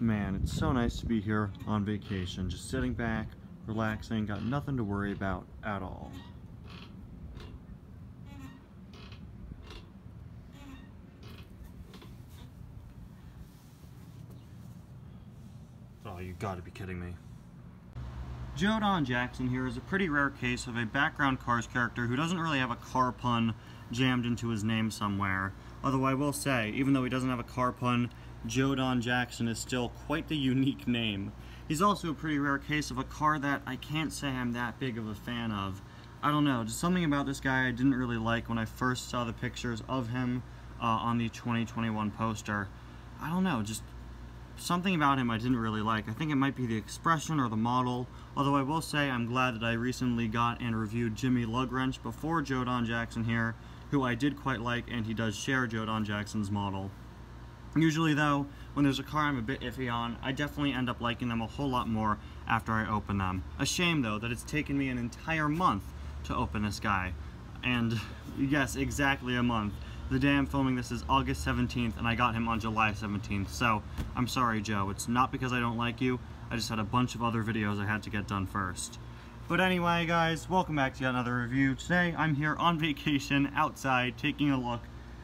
nice to be here on vacation, just sitting back, relaxing, got nothing to worry about at all. Oh, you gotta be kidding me. Joe Don Jackson here is a pretty rare case of a background Cars character who doesn't really have a car pun jammed into his name somewhere. Although I will say, even though he doesn't have a car pun, Joe Don Jackson is still quite the unique name. He's also a pretty rare case of a car that I can't say I'm that big of a fan of. I don't know, just something about this guy I didn't really like when I first saw the pictures of him uh, on the 2021 poster. I don't know, just something about him I didn't really like. I think it might be the expression or the model, although I will say I'm glad that I recently got and reviewed Jimmy Lugwrench before Joe Don Jackson here, who I did quite like, and he does share Joe Don Jackson's model. Usually though, when there's a car I'm a bit iffy on, I definitely end up liking them a whole lot more after I open them. A shame though that it's taken me an entire month to open this guy. And yes, exactly a month. The day I'm filming this is August 17th, and I got him on July 17th, so I'm sorry, Joe. It's not because I don't like you, I just had a bunch of other videos I had to get done first. But anyway, guys, welcome back to yet another review. Today, I'm here on vacation, outside, taking a look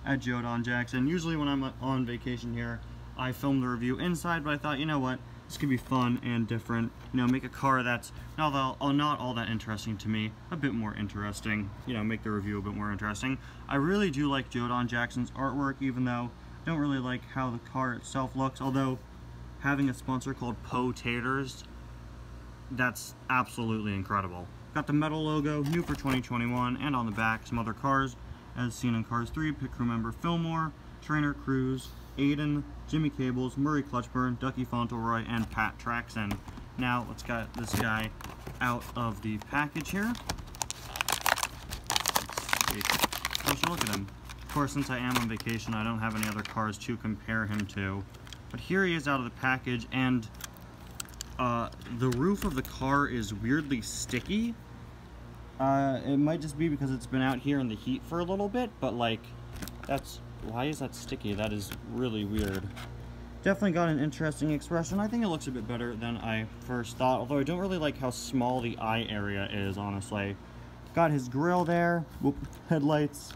at Joe Don Jackson. Usually when I'm on vacation here, I film the review inside, but I thought, you know what, this could be fun and different. You know, make a car that's not all, uh, not all that interesting to me, a bit more interesting. You know, make the review a bit more interesting. I really do like Joe Jackson's artwork, even though I don't really like how the car itself looks, although having a sponsor called Po Taters, that's absolutely incredible. Got the metal logo, new for 2021, and on the back, some other cars, as seen in Cars 3, pit crew member Fillmore, Trainer Cruz, Aiden, Jimmy Cables, Murray Clutchburn, Ducky Fauntleroy, and Pat Traxon. Now, let's get this guy out of the package here. Closer look at him. Of course, since I am on vacation, I don't have any other cars to compare him to. But here he is out of the package, and uh, the roof of the car is weirdly sticky. Uh, it might just be because it's been out here in the heat for a little bit, but like, that's why is that sticky? That is really weird. Definitely got an interesting expression. I think it looks a bit better than I first thought, although I don't really like how small the eye area is, honestly. Got his grill there, Whoop, headlights.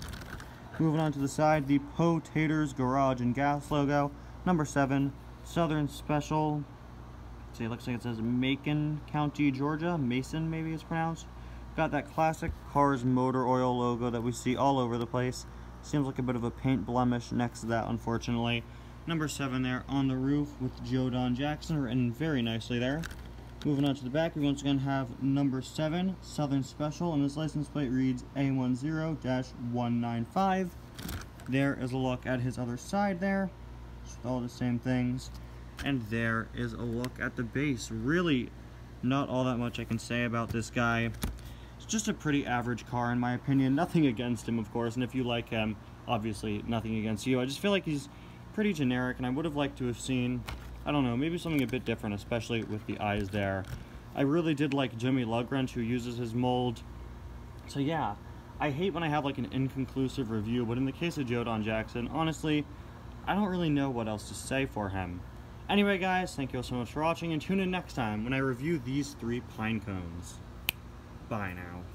Moving on to the side, the Po Taters Garage and Gas logo. Number 7, Southern Special. see, it looks like it says Macon County, Georgia. Mason, maybe it's pronounced. Got that classic Cars Motor Oil logo that we see all over the place. Seems like a bit of a paint blemish next to that, unfortunately. Number 7 there on the roof with Joe Don Jackson written very nicely there. Moving on to the back, we once again have number 7, Southern Special, and this license plate reads A10-195. There is a look at his other side there, just all the same things. And there is a look at the base. Really, not all that much I can say about this guy just a pretty average car in my opinion. Nothing against him, of course, and if you like him, obviously nothing against you. I just feel like he's pretty generic, and I would have liked to have seen, I don't know, maybe something a bit different, especially with the eyes there. I really did like Jimmy Lugwrench, who uses his mold. So yeah, I hate when I have like an inconclusive review, but in the case of Joe Don Jackson, honestly, I don't really know what else to say for him. Anyway guys, thank you all so much for watching, and tune in next time when I review these three pine cones. Bye now.